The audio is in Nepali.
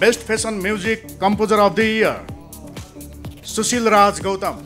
best fashion music composer of the year Sushil Raj Gautam